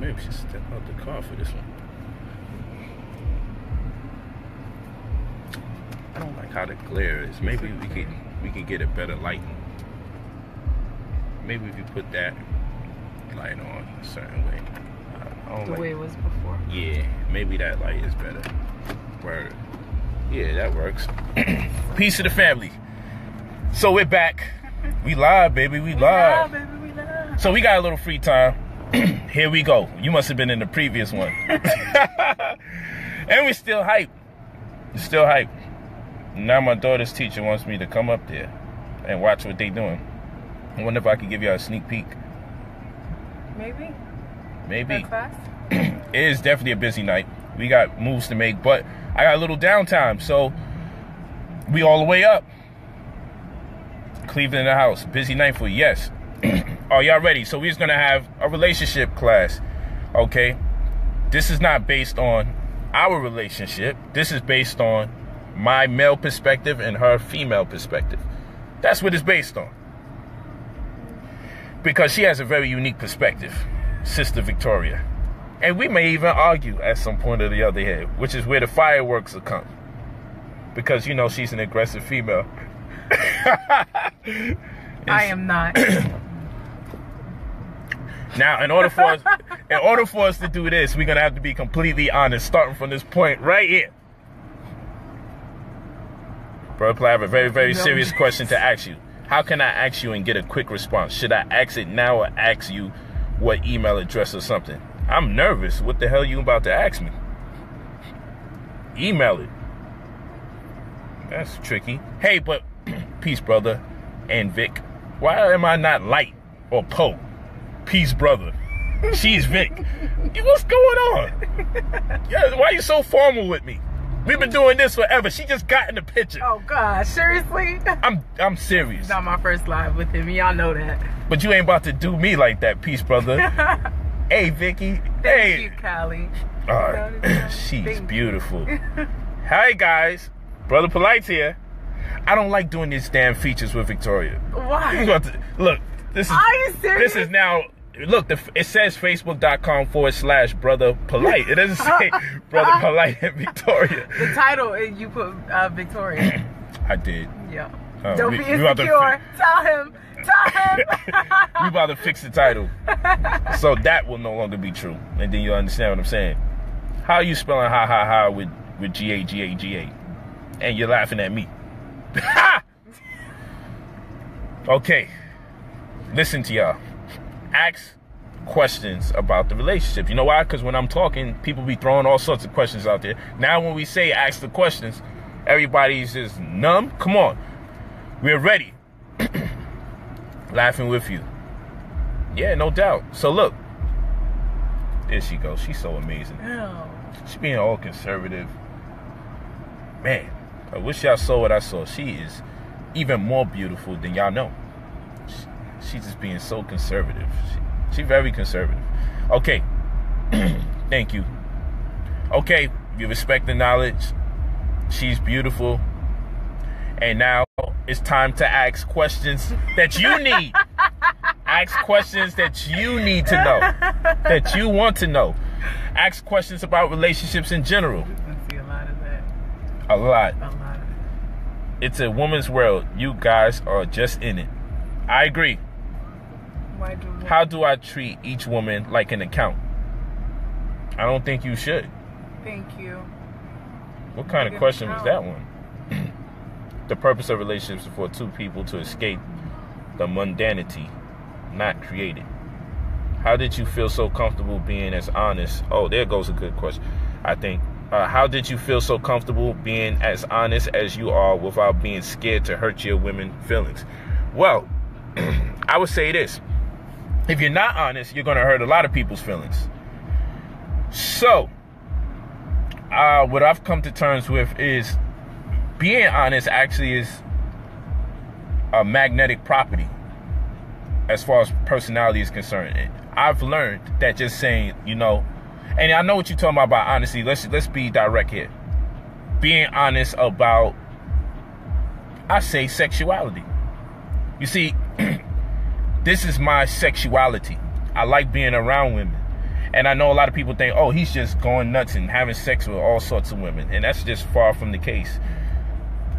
Maybe we should step out the car for this one. I don't like how the glare is. Maybe we could we could get a better lighting. Maybe if you put that light on a certain way. I, I don't The like way it was before. yeah, maybe that light is better. Word. Yeah, that works. Peace to the family. So we're back. We live, baby. We live. baby, we love. So we got a little free time. Here we go. You must have been in the previous one. and we're still hype. We're still hype. Now my daughter's teacher wants me to come up there and watch what they're doing. I wonder if I could give y'all a sneak peek. Maybe. Maybe. Class? it is definitely a busy night. We got moves to make, but I got a little downtime, so we all the way up. Cleveland in the house. Busy night for yes. Are y'all ready? So we're just gonna have a relationship class. Okay. This is not based on our relationship. This is based on my male perspective and her female perspective. That's what it's based on. Because she has a very unique perspective, Sister Vyktoria. And we may even argue at some point or the other here, which is where the fireworks will come. Because, you know, she's an aggressive female. I am not. Now, in order for us, in order for us to do this, we're gonna have to be completely honest, starting from this point right here. Brother, I have a very, very No. serious question to ask you. How can I ask you and get a quick response? Should I ask it now or ask you what email address or something? I'm nervous. What the hell you about to ask me? Email it. That's tricky. Hey, but peace, brother, and Vic. Why am I not light or Poe? Peace, brother. She's Vic. What's going on? Yeah, why you so formal with me? We've been doing this forever. She just got in the picture. oh God, seriously? I'm I'm serious. It's not my first live with him. Y'all know that. But you ain't about to do me like that, peace, brother. hey, Vicky. Thank hey. you, Callie. All right. She's you. beautiful. Hi guys, brother Polight's here. I don't like doing these damn features with Vyktoria. Why? to- Look, this is Are you serious? this is now. Look, the, it says facebook.com forward slash brother Polight. It doesn't say brother Polight and Vyktoria. The title, uh, you put uh, Vyktoria. I did. yeah. Uh, Don't we- be we about to insecure. Tell him. Tell him. we about to fix the title. so that will no longer be true. And then you'll understand what I'm saying. How are you spelling ha ha ha with, with G A G A G A? And you're laughing at me. okay. Listen to y'all. Ask questions about the relationship. You know why? Because when I'm talking, people be throwing all sorts of questions out there. Now when we say ask the questions, everybody's just numb. Come on. We're ready. Laughing with you. Yeah, no doubt. So look. There she goes. She's so amazing. Oh. She being all conservative. Man, I wish y'all saw what I saw. She is even more beautiful than y'all know. She, she's just being so conservative. She, she very conservative. Okay. Thank you. Okay, you respect the knowledge. She's beautiful. And now it's time to ask questions that you need. ask questions that you need to know, that you want to know. Ask questions about relationships in general. I see a lot of that. A lot. A lot. It's a woman's world. You guys are just in it. I agree. Why do How do I treat each woman like an account? I don't think you should. Thank you. What kind of Like question was that one? the purpose of relationships is for two people to escape the mundanity, not create it. How did you feel so comfortable being as honest? Oh, there goes a good question. I think. Uh, how did you feel so comfortable being as honest as you are without being scared to hurt your women feelings? Well, I would say this. If you're not honest, you're going to hurt a lot of people's feelings. So, uh, what I've come to terms with is being honest actually is a magnetic property as far as personality is concerned. And I've learned that just saying, you know, and I know what you're talking about about honesty. Let's let's be direct here. Being honest about I say sexuality. You see, this is my sexuality. I like being around women. And I know a lot of people think, oh, he's just going nuts and having sex with all sorts of women. And that's just far from the case.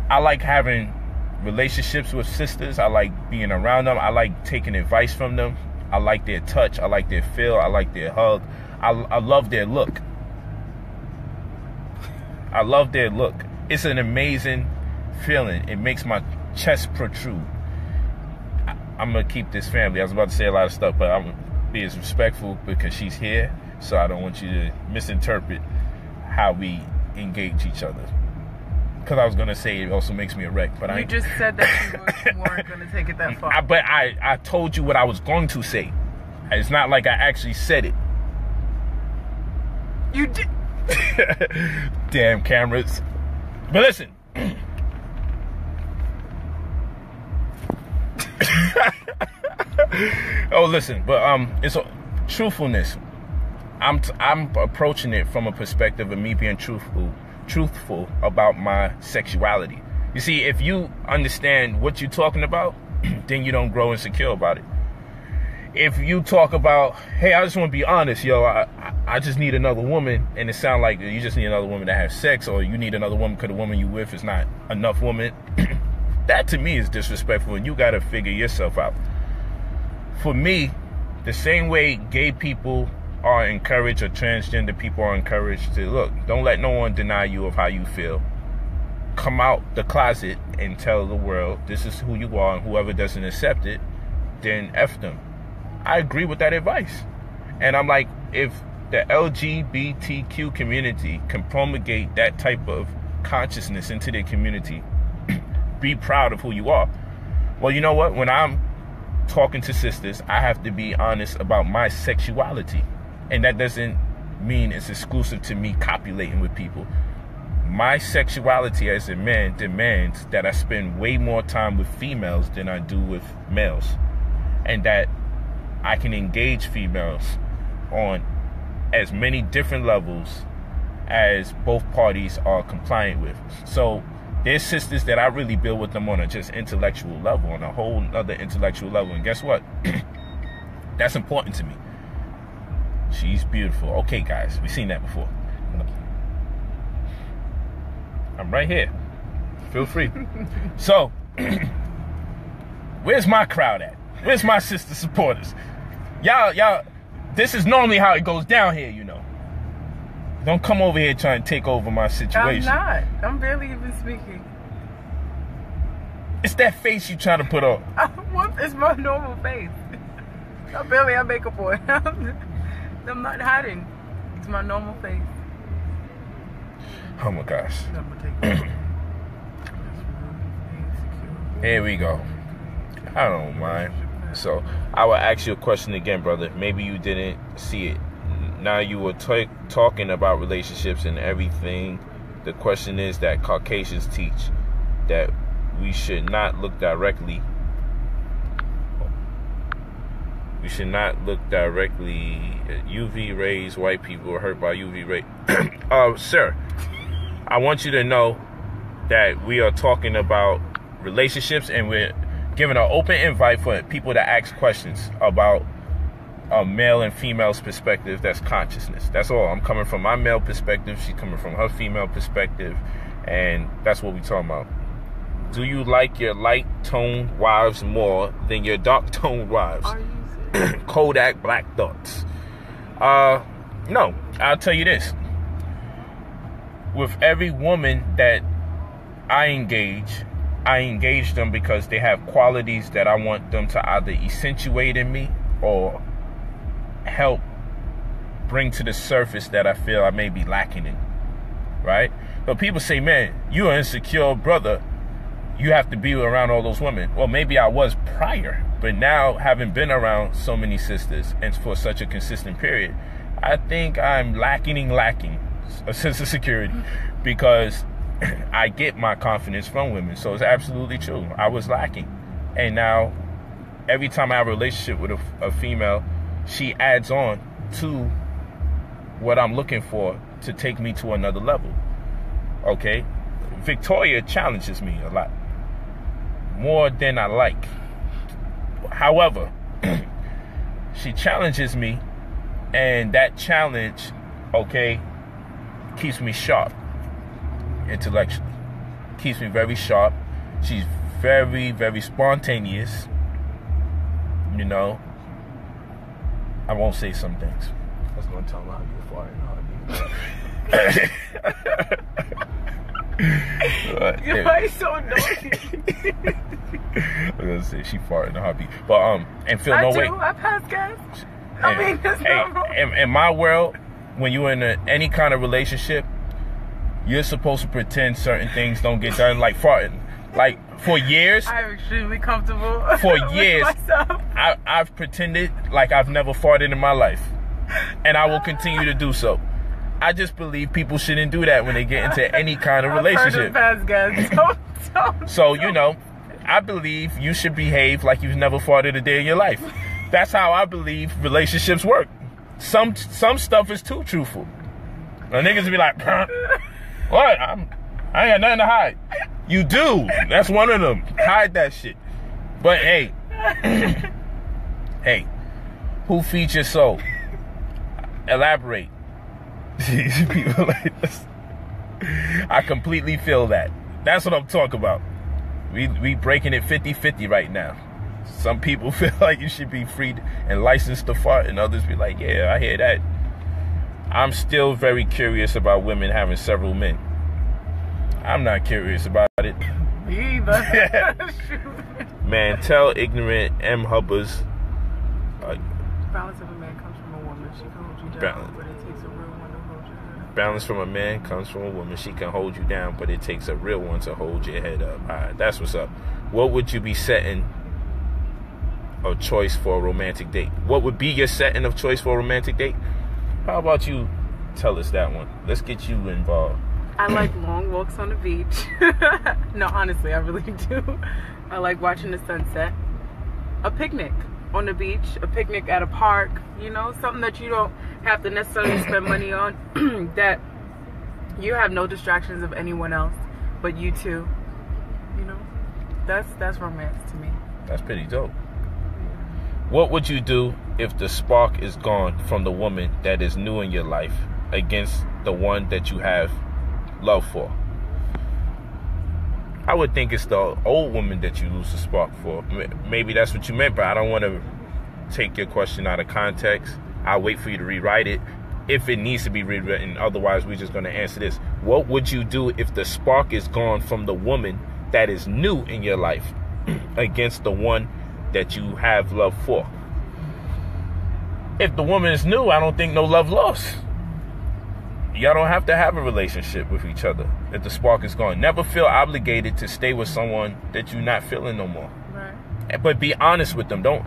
I like having relationships with sisters. I like being around them. I like taking advice from them. I like their touch. I like their feel. I like their hug. I, I love their look. I love their look. It's an amazing feeling. It makes my chest protrude. I, I'm gonna keep this family. I was about to say a lot of stuff, but I'm gonna be as respectful because she's here. So I don't want you to misinterpret how we engage each other. Because I was gonna say it also makes me a wreck, but I You ain't- just said that you were- weren't to take it that mm, far. I, but I, I told you what I was going to say. It's not like I actually said it. you did. Damn cameras. But listen. oh, listen. But um, it's a, truthfulness. I'm t- I'm approaching it from a perspective of me being truthful, truthful about my sexuality. You see, if you understand what you're talking about, then you don't grow insecure about it. If you talk about, hey, I just want to be honest, yo, I, I- just need another woman, and it sounds like you just need another woman to have sex, or you need another woman because the woman you with is not enough woman. that to me is disrespectful, and you got to figure yourself out. For me, the same way gay people are encouraged or transgender people are encouraged to look, don't let no one deny you of how you feel. Come out the closet and tell the world this is who you are, and whoever doesn't accept it, then F them. I agree with that advice. And I'm like, if the LGBTQ community can promulgate that type of consciousness into their community, be proud of who you are. Well, you know what? When I'm talking to sisters, I have to be honest about my sexuality. And that doesn't mean it's exclusive to me copulating with people. My sexuality as a man demands that I spend way more time with females than I do with males. And that I can engage females on as many different levels as both parties are compliant with. So there's sisters that I really build with them on a just intellectual level, on a whole other intellectual level. And guess what? That's important to me. She's beautiful. Okay, guys, we've seen that before. I'm right here. Feel free. so, where's my crowd at? Where's my sister supporters? Y'all, y'all, this is normally how it goes down here, you know. Don't come over here trying to take over my situation. I'm not. I'm barely even speaking. It's that face you trying to put on. it's my normal face? I barely have makeup on. I'm not hiding. It's my normal face. Oh my gosh. I'm gonna take it. Here we go. I don't mind. So I will ask you a question again, brother. Maybe you didn't see it. Now you were ta- talking about relationships and everything. The question is that Caucasians teach that we should not look directly. We should not look directly UV rays. White people are hurt by UV rays. uh, sir, I want you to know that we are talking about relationships and we're giving an open invite for people to ask questions about a male and female's perspective that's consciousness that's all i'm coming from my male perspective she's coming from her female perspective and that's what we're talking about do you like your light toned wives more than your dark toned wives Are you? Kodak Black Thoughts. Uh, no, I'll tell you this. With every woman that I engage, I engage them because they have qualities that I want them to either accentuate in me or help bring to the surface that I feel I may be lacking in. Right? But people say, man, you're an insecure brother you have to be around all those women. Well, maybe I was prior, but now having been around so many sisters and for such a consistent period, I think I'm lacking, lacking a sense of security mm-hmm. because I get my confidence from women. So it's absolutely true. I was lacking. And now every time I have a relationship with a, a female, she adds on to what I'm looking for to take me to another level. Okay? Vyktoria challenges me a lot more than I like. However, she challenges me And that challenge, okay, keeps me sharp intellectually. Keeps me very sharp. She's very, very spontaneous. You know, I won't say some things. I was gonna tell him how you fart in Why you so annoying? I'm gonna say she fart in the heartbeat, but um, and feel I no do. way. I pass gas. I And- mean, that's hey, not in, in my world, when you're in a, any kind of relationship, you're supposed to pretend certain things don't get done, like farting. Like for years, I'm extremely comfortable For years. I, I've pretended like I've never farted in my life, and I will continue to do so. I just believe people shouldn't do that when they get into any kind of relationship. gas. Don't, don't, So, you know, I believe you should behave like you've never farted a day in your life. That's how I believe relationships work. Some some stuff is too truthful. The niggas be like, what? I'm, I ain't got nothing to hide. You do. That's one of them. Hide that shit. But hey, hey, who feeds your soul? Elaborate. People like this. I completely feel that. That's what I'm talking about. We we breaking it 50-50 right now. Some people feel like you should be freed and licensed to fart, and others be like, yeah, I hear that. I'm still very curious about women having several men. I'm not curious about it. Me either. Man, tell ignorant M Hubbers. Uh, Balance of a man comes from a woman. She can hold you down, Balance. but it takes a real one to hold you down. balance from a man comes from a woman. She can hold you down, but it takes a real one to hold your head up. All right, that's what's up. What would you be setting of choice for a romantic date? What would be your setting of choice for a romantic date? How about you tell us that one? Let's get you involved. I like long walks on the beach. no, honestly, I really do. I like watching the sunset. A picnic on the beach, a picnic at a park, you know, something that you don't have to necessarily spend money on, that you have no distractions of anyone else but you two. You know, that's that's romance to me. That's pretty dope. What would you do if the spark is gone from the woman that is new in your life against the one that you have love for? I would think it's the old woman that you lose the spark for. Maybe that's what you meant, but I don't want to take your question out of context. I'll wait for you to rewrite it if it needs to be rewritten. Otherwise, we're just going to answer this. What would you do if the spark is gone from the woman that is new in your life against the one that you have love for? If the woman is new, I don't think no love lost. Y'all don't have to have a relationship with each other if the spark is gone. Never feel obligated to stay with someone that you're not feeling no more. Right. But be honest with them. Don't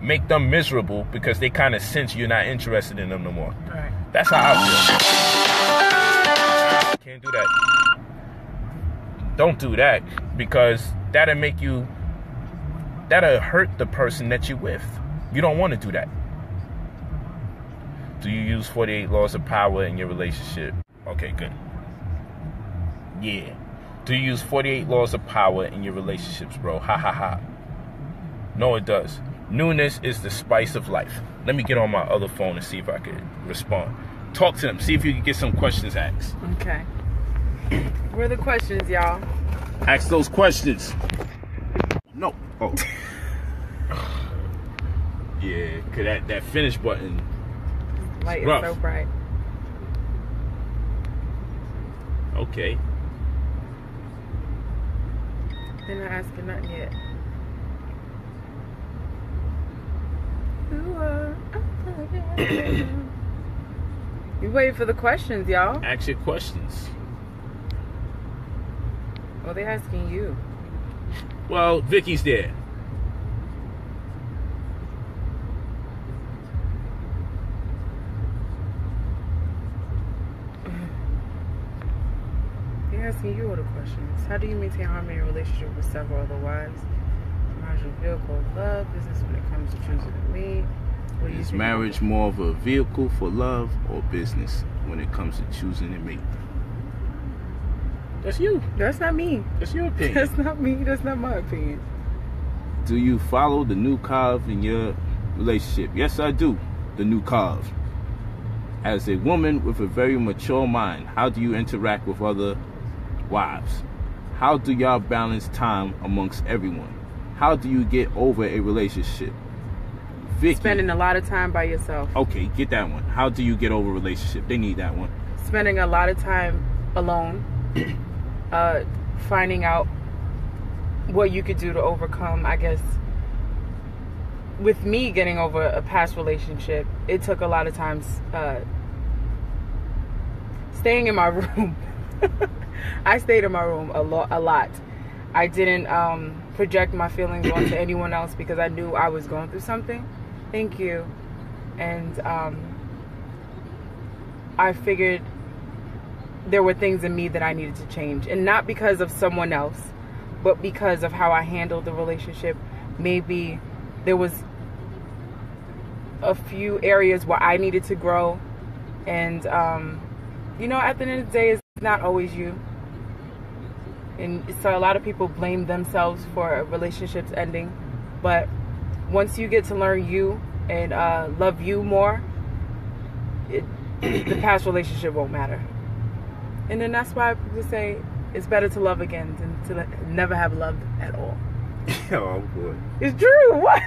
make them miserable because they kind of sense you're not interested in them no more. Right. That's how I feel. Can't do that. Don't do that because that'll make you, that'll hurt the person that you're with. You don't want to do that. Do you use 48 laws of power in your relationship? Okay, good. Yeah. Do you use 48 laws of power in your relationships, bro? Ha ha ha. No, it does. Newness is the spice of life. Let me get on my other phone and see if I can respond. Talk to them. See if you can get some questions asked. Okay. Where are the questions, y'all? Ask those questions. No. Oh. yeah, cause that, that finish button. Light Rough. is so bright. Okay. They're not asking nothing yet. Uh, You waiting for the questions, y'all? Ask your questions. Well, they're asking you. Well, Vicky's there. They're asking you all the questions. How do you maintain harmony in a relationship with several other wives? How's your vehicle of love, business when it comes to choosing a mate? What do you Is marriage more of a vehicle for love or business when it comes to choosing a mate? That's you. That's not me. That's your opinion. That's not me. That's not my opinion. do you follow the new carve in your relationship? Yes, I do. The new carve. As a woman with a very mature mind, how do you interact with other wives? How do y'all balance time amongst everyone? How do you get over a relationship? Vicky. Spending a lot of time by yourself. Okay, get that one. How do you get over a relationship? They need that one. Spending a lot of time alone. uh, finding out what you could do to overcome, I guess. With me getting over a past relationship, it took a lot of times uh, staying in my room. I stayed in my room a lot. A lot. I didn't um, project my feelings onto anyone else because I knew I was going through something. Thank you. And um, I figured there were things in me that I needed to change. And not because of someone else, but because of how I handled the relationship. Maybe there was a few areas where I needed to grow. And, um, you know, at the end of the day, it's not always you. And so a lot of people blame themselves for a relationships ending. But once you get to learn you and uh, love you more, it, the past relationship won't matter. And then that's why people say it's better to love again than to never have loved at all. oh boy. It's true. What?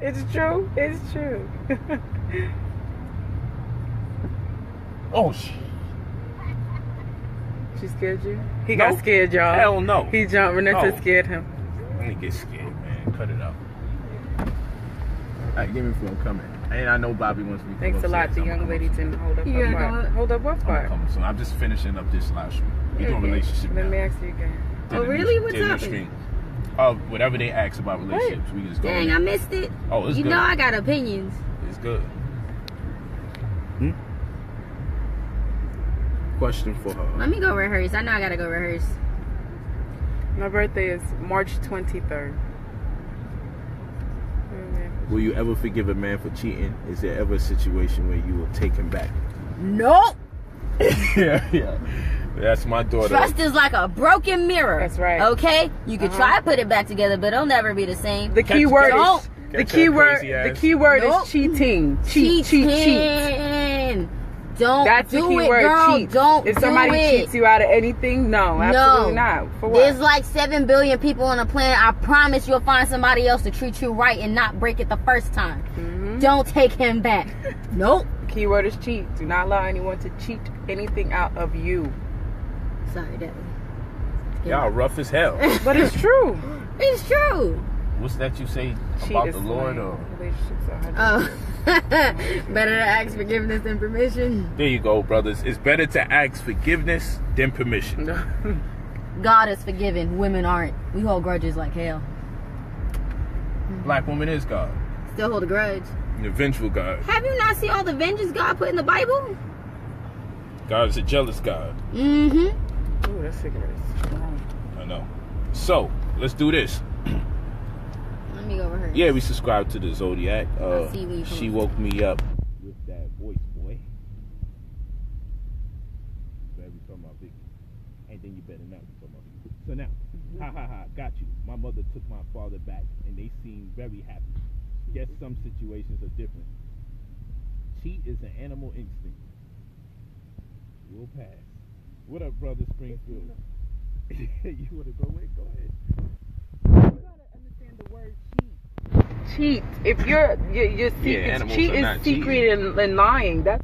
It's true. It's true. oh shit. She scared you? He No. got scared, y'all. Hell no. He jumped. Renetta No. scared him. Let me get scared, man. Cut it out. Alright, give me phone coming. And I know Bobby wants me to Thanks a lot. upstairs. The I'm young coming lady didn't hold up You her gotta part. up? Hold up what I'm part? coming soon. I'm just finishing up this live stream. We doing Okay. relationship Let now. me ask you again. Did Oh, the really? new- What's did the happening? stream. Uh, whatever they ask about relationships, we just go. Dang, I missed it. Oh, it's good. you good. know I got opinions. It's good. Hmm? Question for her. Let me go rehearse. I know I gotta go rehearse. My birthday is March 23rd. Will you ever forgive a man for cheating? Is there ever a situation where you will take him back? Nope. yeah, yeah. That's my daughter. Trust is like a broken mirror. That's right. Okay? You can Uh-huh. try to put it back together, but it'll never be the same. The key Catch- word is the catch key word. The ass. key word Nope. is cheating. Cheat, cheat, cheat. Cheating. Don't That's the do key it, word. girl. cheat. Don't if somebody do it. cheats you out of anything, no, absolutely no. not. For There's like seven billion people on the planet. I promise you'll find somebody else to treat you right and not break it the first time. Mhm. Don't take him back. nope. Keyword is cheat. Do not allow anyone to cheat anything out of you. Sorry, Daddy. Y'all rough as hell. But it's true. It's true. What's that you say Cheat about the Lord? slang. Or relationships are. Oh. Better to ask forgiveness than permission. there you go, brothers. It's better to ask forgiveness than permission. God is forgiving. Women aren't. We hold grudges like hell. Black woman is God, Still hold a grudge. the vengeful God. Have you not seen all the vengeance God put in the Bible? God is a jealous God. Mm-hmm. Ooh, that cigarette is strong. I know. So let's do this. Let me go over her. Yeah, we subscribed to the Zodiac. Uh, I see what you she woke me up with that voice, boy. Better be talking about Vicky. And then you better not be talking about Vicky. So now, ha ha ha, got you. My mother took my father back, and they seem very happy. Guess some situations are different. Cheat is an animal instinct. We'll pass. What up, brother Springfield? you want to go away? Go ahead. You gotta understand the word cheat. Cheat. If you're you're, you're Yeah, secret, cheat is secret and, and lying. That's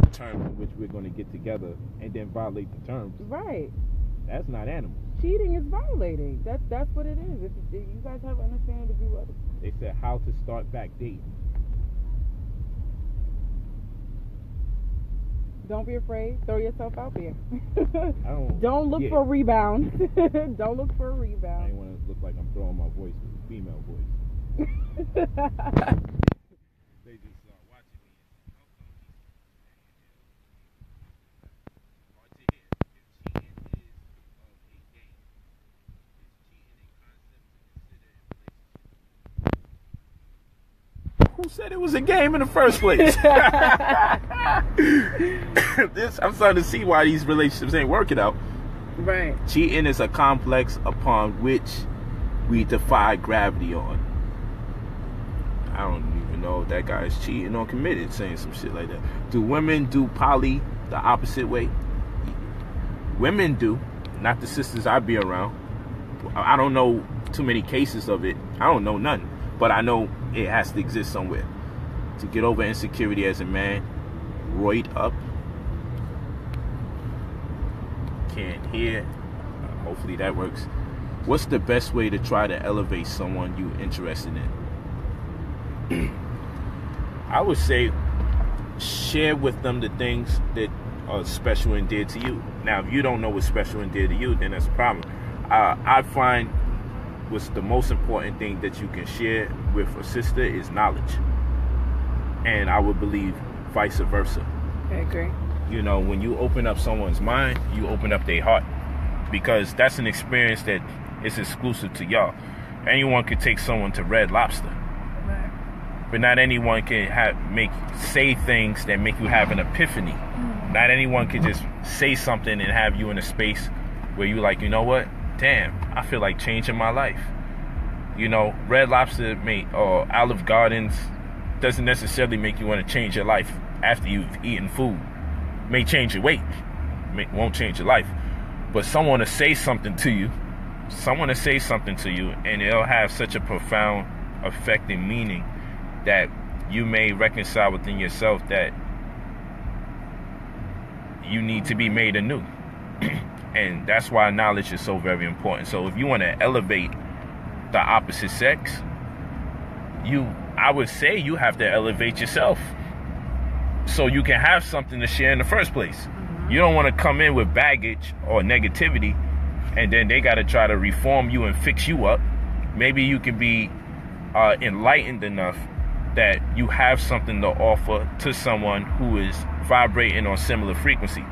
the terms in which we're going to get together and then violate the terms. right. That's not animal. Cheating is violating. That's that's what it is. If, if you guys have understanding to be what They said how to start back dating. Don't be afraid. Throw yourself out there. Don't. Don't look yeah. for a rebound. don't look for a rebound. ain't want to look like I'm throwing my voice with a female voice. They just uh, watching me. How come he's hard to hear? If cheating is of a game, is cheating a concept to consider in relationship? Who said it was a game in the first place? this I'm starting to see why these relationships ain't working out. right. Cheating is a complex upon which we defy gravity on. I don't even know, if that guy's cheating or committed, saying some shit like that. Do women do poly the opposite way? Women do, not the sisters I be around. I don't know too many cases of it. I don't know none, but I know it has to exist somewhere. To get over insecurity as a man, roid up. Can't hear. Uh, hopefully that works. What's the best way to try to elevate someone you're interested in? I would say share with them the things that are special and dear to you. Now, if you don't know what's special and dear to you, then that's a problem. Uh, I find what's the most important thing that you can share with a sister is knowledge. And I would believe vice versa. I agree. You know, when you open up someone's mind, you open up their heart. Because that's an experience that is exclusive to y'all. Anyone could take someone to Red Lobster. But not anyone can have make say things that make you have an epiphany. Hmm. Not anyone can just say something and have you in a space where you like, you know what? Damn, I feel like changing my life. You know, Red Lobster may or Olive Gardens doesn't necessarily make you want to change your life after you've eaten food. May change your weight, may, won't change your life. But someone to say something to you, someone to say something to you, and it'll have such a profound effect and meaning that you may reconcile within yourself that you need to be made anew. and that's why knowledge is so very important. So if you want to elevate the opposite sex, you I would say you have to elevate yourself so you can have something to share in the first place. You don't want to come in with baggage or negativity and then they got to try to reform you and fix you up. Maybe you can be uh, enlightened enough that you have something to offer to someone who is vibrating on similar frequency.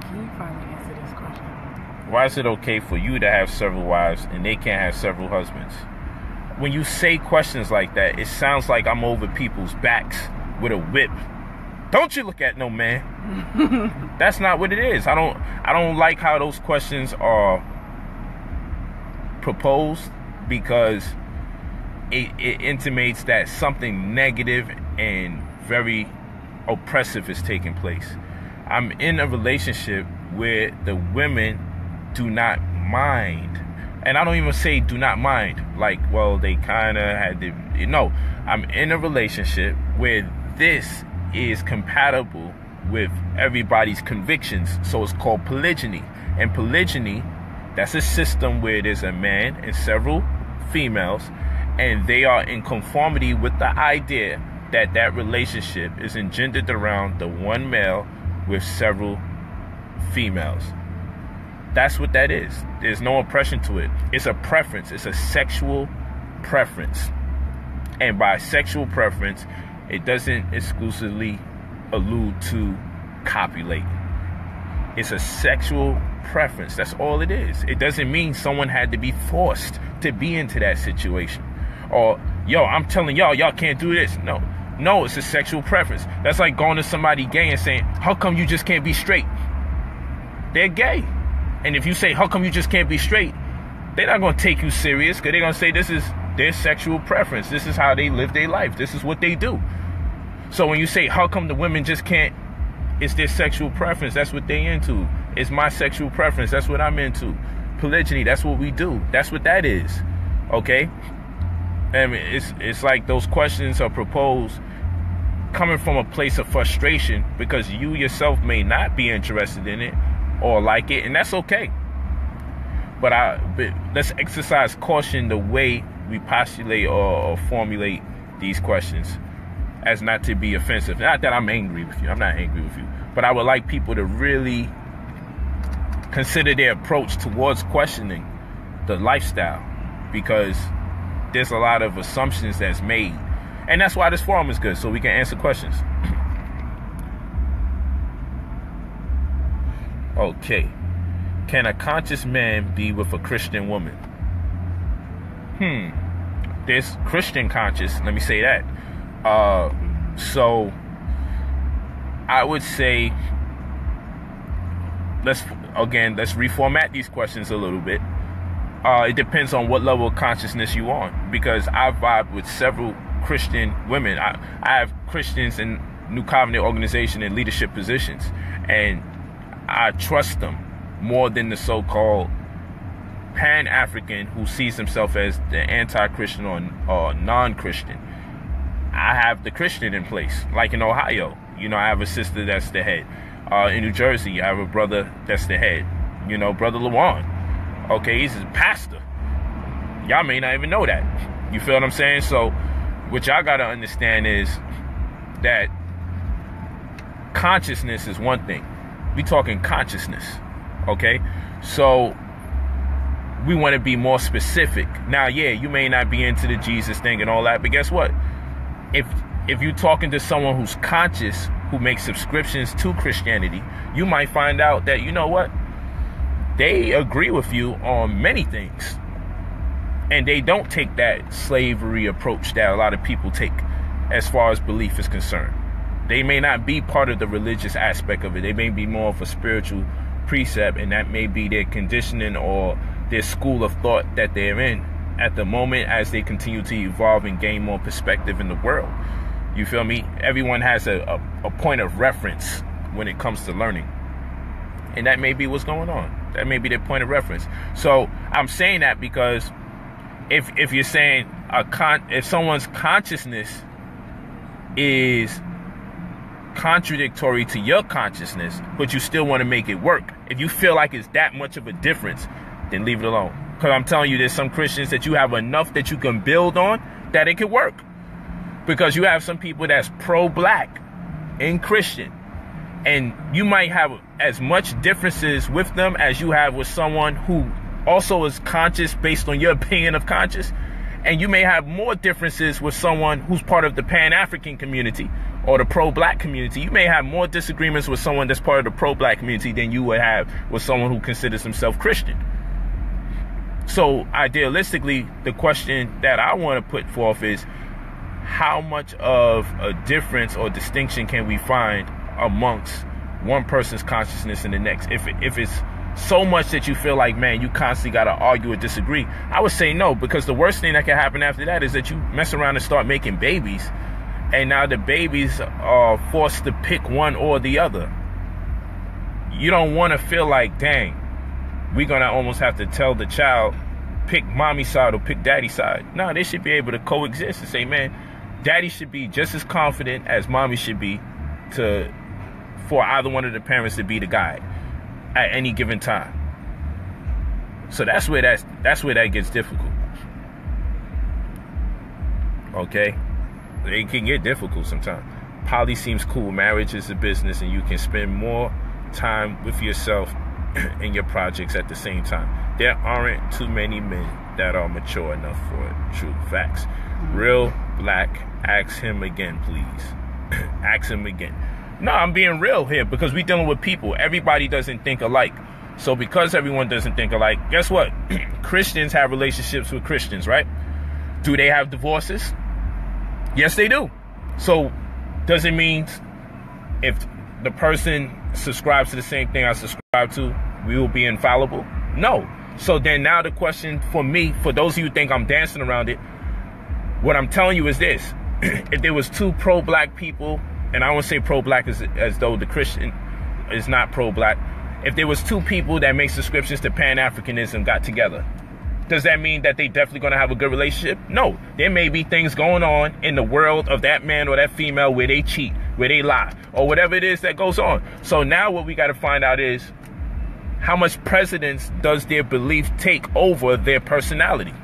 Can you finally answer this question? Why is it okay for you to have several wives and they can't have several husbands? When you say questions like that, it sounds like I'm over people's backs with a whip. Don't you look at no man. That's not what it is. I don't I don't like how those questions are proposed because it, it intimates that something negative and very oppressive is taking place. I'm in a relationship where the women do not mind. And I don't even say do not mind. Like, well, they kind of had to. You know, I'm in a relationship where this is compatible with everybody's convictions. So it's called polygyny. And polygyny, that's a system where there's a man and several females, and they are in conformity with the idea that that relationship is engendered around the one male with several females. That's what that is. There's no oppression to it. It's a preference. It's a sexual preference. And by sexual preference, it doesn't exclusively allude to copulating. It's a sexual preference. That's all it is. It doesn't mean someone had to be forced to be into that situation. Or, yo, I'm telling y'all, y'all can't do this. No. No, it's a sexual preference. That's like going to somebody gay and saying, How come you just can't be straight? They're gay. And if you say, How come you just can't be straight? They're not going to take you serious because they're going to say, This is their sexual preference. This is how they live their life. This is what they do. So when you say, How come the women just can't? It's their sexual preference. That's what they into. It's my sexual preference. That's what I'm into. Polygyny. That's what we do. That's what that is. Okay. Mean, it's it's like those questions are proposed coming from a place of frustration because you yourself may not be interested in it or like it, and that's okay. But I but let's exercise caution the way we postulate or, or formulate these questions as not to be offensive. Not that I'm angry with you. I'm not angry with you. But I would like people to really consider their approach towards questioning the lifestyle because there's a lot of assumptions that's made. And that's why this forum is good, so we can answer questions. okay. Can a conscious man be with a Christian woman? Hmm. There's Christian conscious, let me say that. Uh, so I would say let's again let's reformat these questions a little bit. uh, it depends on what level of consciousness you on. Because I vibe with several Christian women. I, I have Christians in New Covenant organization in leadership positions, and I trust them more than the so-called Pan African who sees himself as the anti-Christian or, or non-Christian. I have the Christian in place, like in Ohio. You know, I have a sister that's the head. Uh, in New Jersey, I have a brother that's the head. You know, brother Lawan. Okay, he's a pastor. Y'all may not even know that. You feel what I'm saying? So, what y'all gotta understand is that consciousness is one thing. We talking consciousness. Okay? So we want to be more specific. Now, yeah, you may not be into the Jesus thing and all that, but guess what? If if you're talking to someone who's conscious, who makes subscriptions to Christianity, you might find out that you know what? They agree with you on many things. And they don't take that slavery approach that a lot of people take as far as belief is concerned. They may not be part of the religious aspect of it. They may be more of a spiritual precept, and that may be their conditioning or their school of thought that they're in at the moment as they continue to evolve and gain more perspective in the world. You feel me? Everyone has a, a, a point of reference when it comes to learning. And that may be what's going on. That may be their point of reference. So I'm saying that because if if you're saying a con if someone's consciousness is contradictory to your consciousness, but you still want to make it work. If you feel like it's that much of a difference, then leave it alone. Because I'm telling you, there's some Christians that you have enough that you can build on that it could work. Because you have some people that's pro black and Christian. And you might have as much differences with them as you have with someone who also is conscious based on your opinion of conscious. And you may have more differences with someone who's part of the Pan African community or the pro black community. You may have more disagreements with someone that's part of the pro black community than you would have with someone who considers himself Christian. So, idealistically, the question that I want to put forth is how much of a difference or distinction can we find amongst one person's consciousness and the next? If, if it's so much that you feel like, man, you constantly got to argue or disagree, I would say no, because the worst thing that can happen after that is that you mess around and start making babies, and now the babies are forced to pick one or the other. You don't want to feel like, dang, we're going to almost have to tell the child, pick mommy side or pick daddy side. No, they should be able to coexist and say, man, daddy should be just as confident as mommy should be to for either one of the parents to be the guide at any given time. So that's where that's that's where that gets difficult. Okay? It can get difficult sometimes. Poly seems cool. Marriage is a business and you can spend more time with yourself and your projects at the same time. There aren't too many men that are mature enough for it. True facts. Mm-hmm. Real black, ask him again, please. ask him again. No, I'm being real here because we're dealing with people. Everybody doesn't think alike. So because everyone doesn't think alike, guess what? Christians have relationships with Christians, right? Do they have divorces? Yes, they do. So does it mean if the person subscribes to the same thing I subscribe to, we will be infallible? No. So then now the question for me, for those of you who think I'm dancing around it, what I'm telling you is this. if there was two pro-black people and I won't say pro-black as, as though the Christian is not pro-black. If there was two people that make subscriptions to Pan-Africanism got together, does that mean that they definitely going to have a good relationship? No. There may be things going on in the world of that man or that female where they cheat, where they lie, or whatever it is that goes on. So now what we got to find out is how much precedence does their belief take over their personality?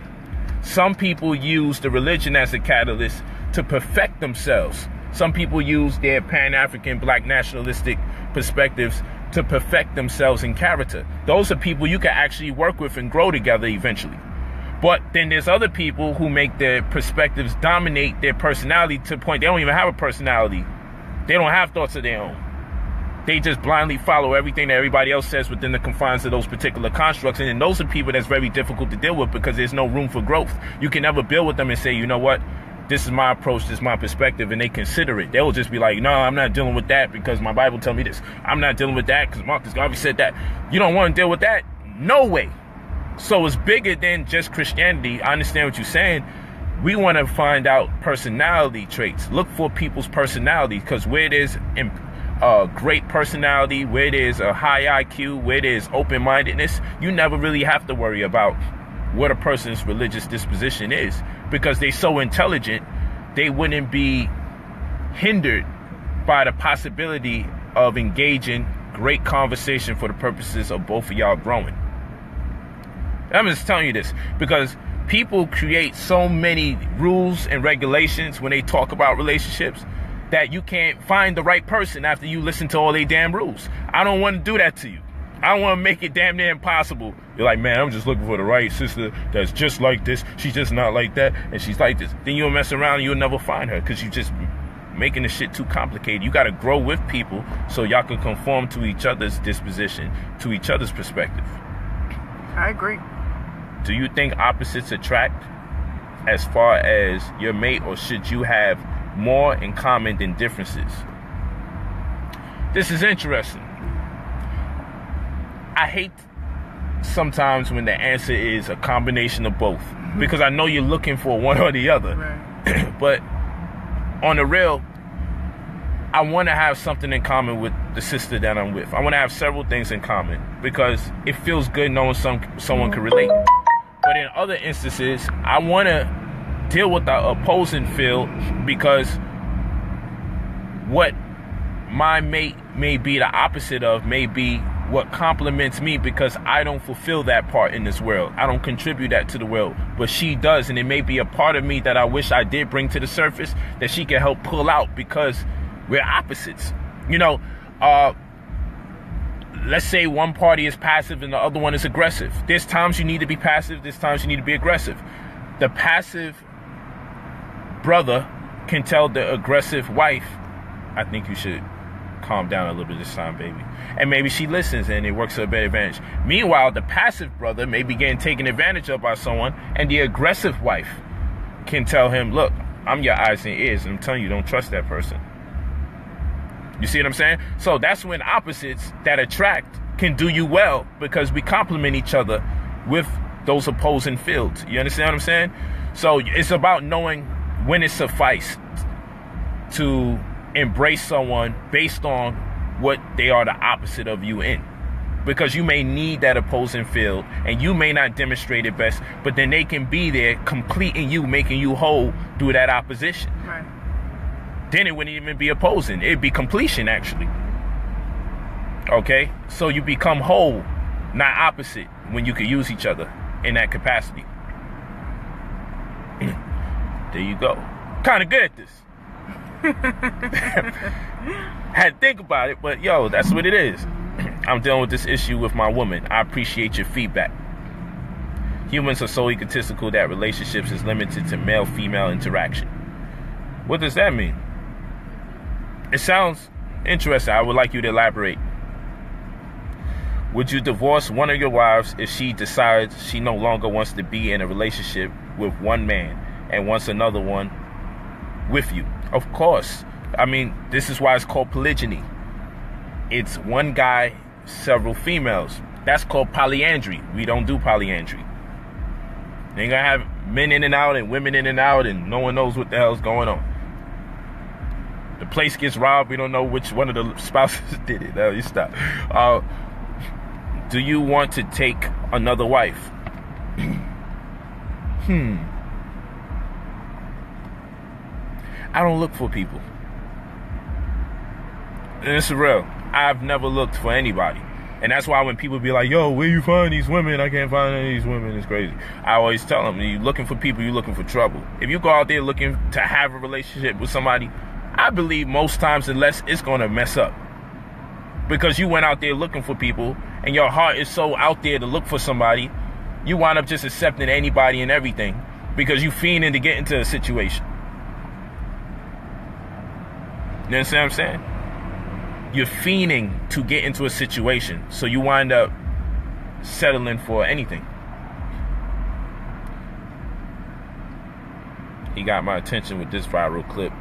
Some people use the religion as a catalyst to perfect themselves. Some people use their Pan African black nationalistic perspectives to perfect themselves in character. Those are people you can actually work with and grow together eventually. But then there's other people who make their perspectives dominate their personality to the point they don't even have a personality. They don't have thoughts of their own. They just blindly follow everything that everybody else says within the confines of those particular constructs. And then those are people that's very difficult to deal with because there's no room for growth. You can never build with them and say, you know what? This is my approach, this is my perspective, and they consider it. They'll just be like, no, I'm not dealing with that because my Bible tell me this. I'm not dealing with that because Marcus Garvey said that. You don't want to deal with that? No way. So it's bigger than just Christianity. I understand what you're saying. We want to find out personality traits. Look for people's personality because where there's a uh, great personality, where there's a high IQ, where there's open mindedness, you never really have to worry about what a person's religious disposition is because they're so intelligent, they wouldn't be hindered by the possibility of engaging great conversation for the purposes of both of y'all growing. I'm just telling you this because people create so many rules and regulations when they talk about relationships that you can't find the right person after you listen to all they damn rules. I don't want to do that to you. I want to make it damn near impossible. You're like, man, I'm just looking for the right sister that's just like this. She's just not like that, and she's like this. Then you'll mess around and you'll never find her because you're just making the shit too complicated. You got to grow with people so y'all can conform to each other's disposition, to each other's perspective. I agree. Do you think opposites attract as far as your mate, or should you have more in common than differences? This is interesting. I hate sometimes when the answer is a combination of both mm-hmm. because I know you're looking for one or the other. Right. but on the real, I want to have something in common with the sister that I'm with. I want to have several things in common because it feels good knowing some someone can relate. But in other instances, I want to deal with the opposing field because what my mate may be the opposite of may be what complements me because I don't fulfill that part in this world. I don't contribute that to the world, but she does, and it may be a part of me that I wish I did bring to the surface that she can help pull out because we're opposites. You know, uh, let's say one party is passive and the other one is aggressive. There's times you need to be passive, there's times you need to be aggressive. The passive brother can tell the aggressive wife, I think you should calm down a little bit this time, baby. And maybe she listens and it works to a better advantage. Meanwhile, the passive brother may be getting taken advantage of by someone, and the aggressive wife can tell him, Look, I'm your eyes and ears, and I'm telling you, don't trust that person. You see what I'm saying? So that's when opposites that attract can do you well because we complement each other with those opposing fields. You understand what I'm saying? So it's about knowing when it suffices to embrace someone based on what they are the opposite of you in. Because you may need that opposing field and you may not demonstrate it best, but then they can be there completing you, making you whole through that opposition. Right. Then it wouldn't even be opposing, it'd be completion actually. Okay? So you become whole, not opposite, when you can use each other in that capacity. there you go. Kind of good at this. Had to think about it, but yo, that's what it is. I'm dealing with this issue with my woman. I appreciate your feedback. Humans are so egotistical that relationships is limited to male female interaction. What does that mean? It sounds interesting. I would like you to elaborate. Would you divorce one of your wives if she decides she no longer wants to be in a relationship with one man and wants another one with you? Of course. I mean, this is why it's called polygyny. It's one guy, several females. That's called polyandry. We don't do polyandry. They gonna have men in and out and women in and out, and no one knows what the hell's going on. The place gets robbed. We don't know which one of the spouses did it. No, you stop. Uh, do you want to take another wife? hmm. I don't look for people. And it's real. I've never looked for anybody. And that's why when people be like, yo, where you find these women? I can't find any of these women. It's crazy. I always tell them, you're looking for people, you're looking for trouble. If you go out there looking to have a relationship with somebody, I believe most times, unless it's going to mess up. Because you went out there looking for people and your heart is so out there to look for somebody, you wind up just accepting anybody and everything because you fiending to get into a situation. You understand what I'm saying? You're fiending to get into a situation, so you wind up settling for anything. He got my attention with this viral clip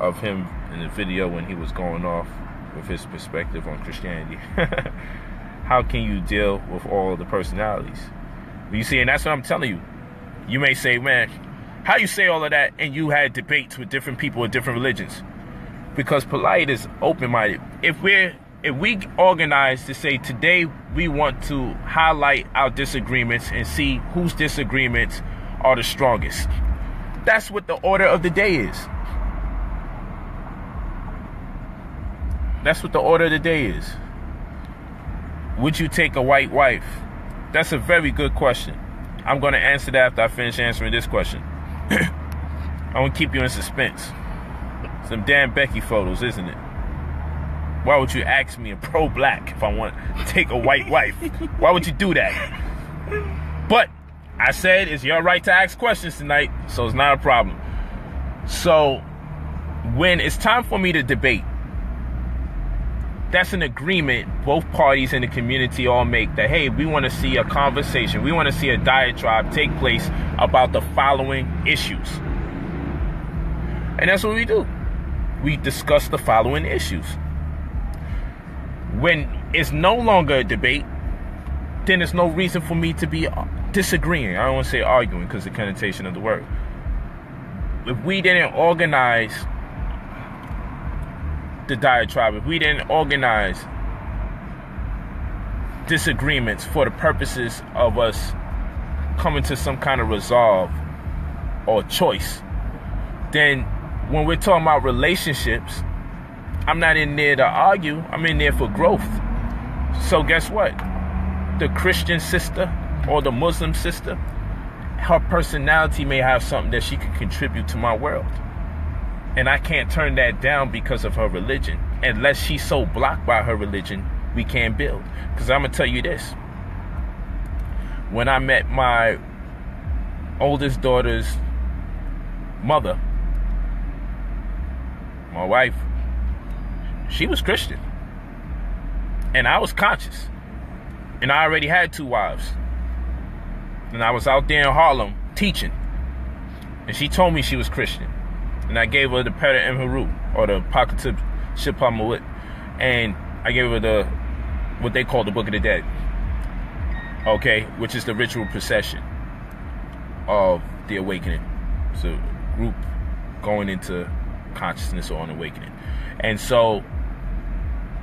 of him in the video when he was going off with his perspective on Christianity. How can you deal with all the personalities? You see, and that's what I'm telling you. You may say, man, how you say all of that and you had debates with different people with different religions? Because Polight is open-minded. If we're if we organize to say today we want to highlight our disagreements and see whose disagreements are the strongest. That's what the order of the day is. That's what the order of the day is. Would you take a white wife? That's a very good question. I'm going to answer that after I finish answering this question. I want to keep you in suspense. Some damn Becky photos, isn't it? Why would you ask me a pro black if I want to take a white wife? Why would you do that? But I said it's your right to ask questions tonight, so it's not a problem. So when it's time for me to debate, that's an agreement both parties in the community all make that hey we want to see a conversation we want to see a diatribe take place about the following issues and that's what we do we discuss the following issues. When it's no longer a debate then there's no reason for me to be disagreeing. I don't want to say arguing because the connotation of the word. If we didn't organize the diatribe, if we didn't organize disagreements for the purposes of us coming to some kind of resolve or choice, then when we're talking about relationships, I'm not in there to argue, I'm in there for growth. So, guess what? The Christian sister or the Muslim sister, her personality may have something that she could contribute to my world. And I can't turn that down because of her religion. Unless she's so blocked by her religion, we can't build. Because I'm going to tell you this. When I met my oldest daughter's mother, my wife, she was Christian. And I was conscious. And I already had two wives. And I was out there in Harlem teaching. And she told me she was Christian and I gave her the Pert em Heru or the Pakatib Shipamawit, and I gave her the what they call the Book of the Dead. Okay, which is the ritual procession of the awakening. So group going into consciousness or an awakening. And so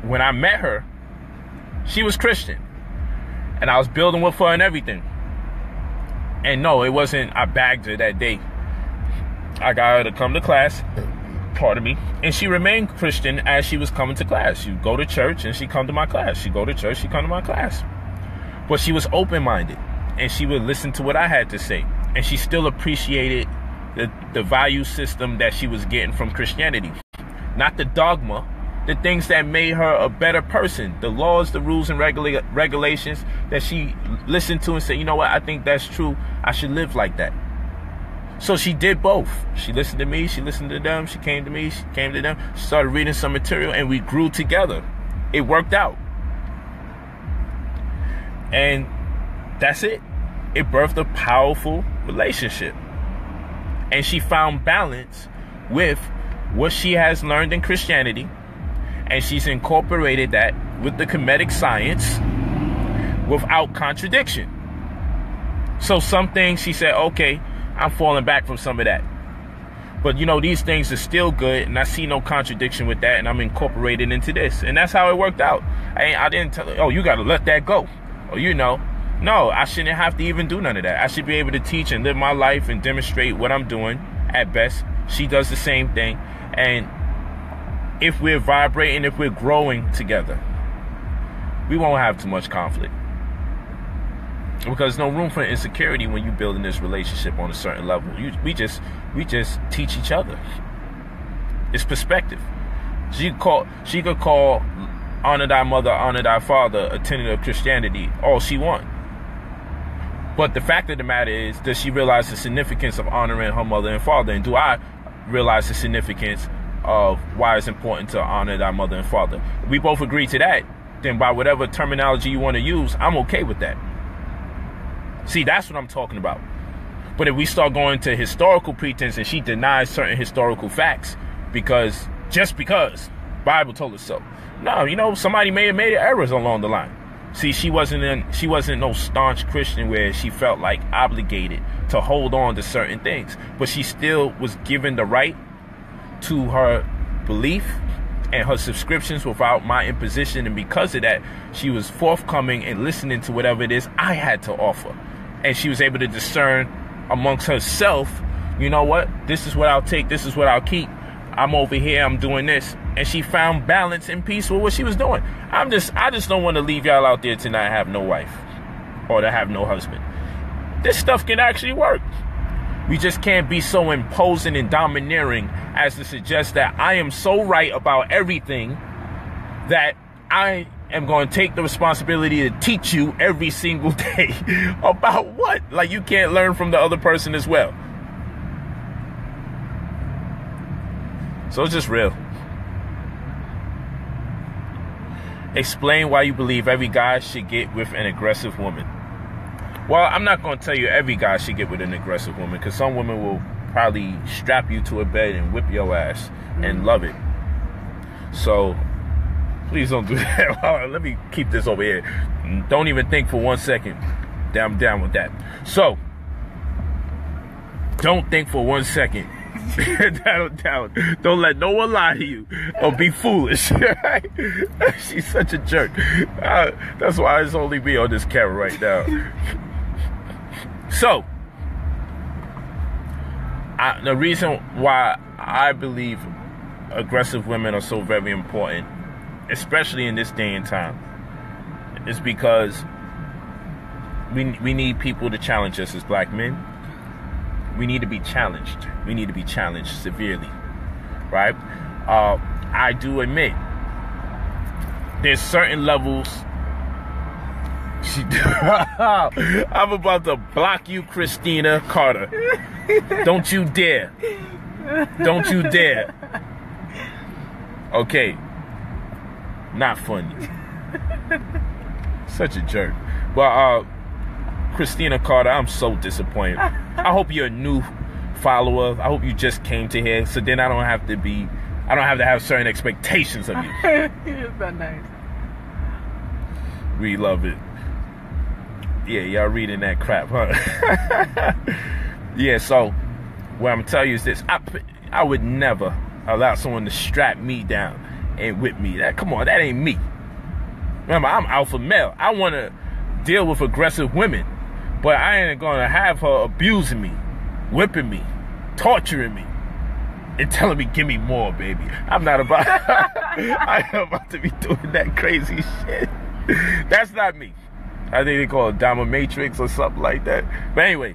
when I met her, she was Christian. And I was building with her and everything. And no, it wasn't I bagged her that day. I got her to come to class, pardon me, and she remained Christian as she was coming to class. She go to church and she come to my class. She go to church, she come to my class. But she was open-minded and she would listen to what I had to say. And she still appreciated the, the value system that she was getting from Christianity. Not the dogma, the things that made her a better person, the laws, the rules, and regula- regulations that she listened to and said, you know what, I think that's true. I should live like that. So she did both. She listened to me, she listened to them, she came to me, she came to them, started reading some material, and we grew together. It worked out. And that's it. It birthed a powerful relationship. And she found balance with what she has learned in Christianity, and she's incorporated that with the Kemetic science without contradiction. So some things she said, okay, I'm falling back from some of that. But you know, these things are still good, and I see no contradiction with that, and I'm incorporated into this, and that's how it worked out. I I didn't tell oh, you got to let that go, or you know, no, I shouldn't have to even do none of that. I should be able to teach and live my life and demonstrate what I'm doing at best. She does the same thing, and if we're vibrating, if we're growing together, we won't have too much conflict because no room for insecurity when you're building this relationship on a certain level. You, we just we just teach each other. It's perspective. She call she could call honor thy mother, honor thy father, a tenet of Christianity, all she want. But the fact of the matter is, does she realize the significance of honoring her mother and father? And do I realize the significance of why it's important to honor thy mother and father? We both agree to that. Then by whatever terminology you want to use, I'm okay with that. See, that's what I'm talking about. But if we start going to historical pretense and she denies certain historical facts because just because Bible told us so. No, you know, somebody may have made errors along the line. See, she wasn't in, she wasn't no staunch Christian where she felt like obligated to hold on to certain things, but she still was given the right to her belief and her subscriptions without my imposition, and because of that, she was forthcoming and listening to whatever it is I had to offer, and she was able to discern amongst herself, you know what, this is what I'll take, this is what I'll keep. I'm over here, I'm doing this, and she found balance and peace with what she was doing. I'm just I just don't want to leave y'all out there to not have no wife or to have no husband. This stuff can actually work. We just can't be so imposing and domineering as to suggest that I am so right about everything that I am going to take the responsibility to teach you every single day about what? Like you can't learn from the other person as well. So it's just real. Explain why you believe every guy should get with an aggressive woman. Well, I'm not going to tell you every guy should get with an aggressive woman because some women will probably strap you to a bed and whip your ass and mm. love it. So please don't do that. Let me keep this over here. Don't even think for one second. I'm down with that. So don't think for one second down, down. Don't let no one lie to you or be foolish. She's such a jerk. Uh, that's why it's only me on this camera right now. So, I, the reason why I believe aggressive women are so very important, especially in this day and time, is because we we need people to challenge us as black men we need to be challenged. We need to be challenged severely, right? Uh, I do admit there's certain levels. I'm about to block you, Christina Carter. Don't you dare. Don't you dare. Okay. Not funny. Such a jerk. But uh Christina Carter, I'm so disappointed. I hope you're a new follower. I hope you just came to here, so then I don't have to be, I don't have to have certain expectations of you. It's that nice. We love it. Yeah, y'all reading that crap, huh? yeah. So, what I'm gonna tell you is this: I, I would never allow someone to strap me down and whip me. That come on, that ain't me. Remember, I'm alpha male. I want to deal with aggressive women. But I ain't gonna have her abusing me, whipping me, torturing me, and telling me, give me more, baby. I'm not about I am about to be doing that crazy shit. That's not me. I think they call it dominatrix or something like that. But anyway.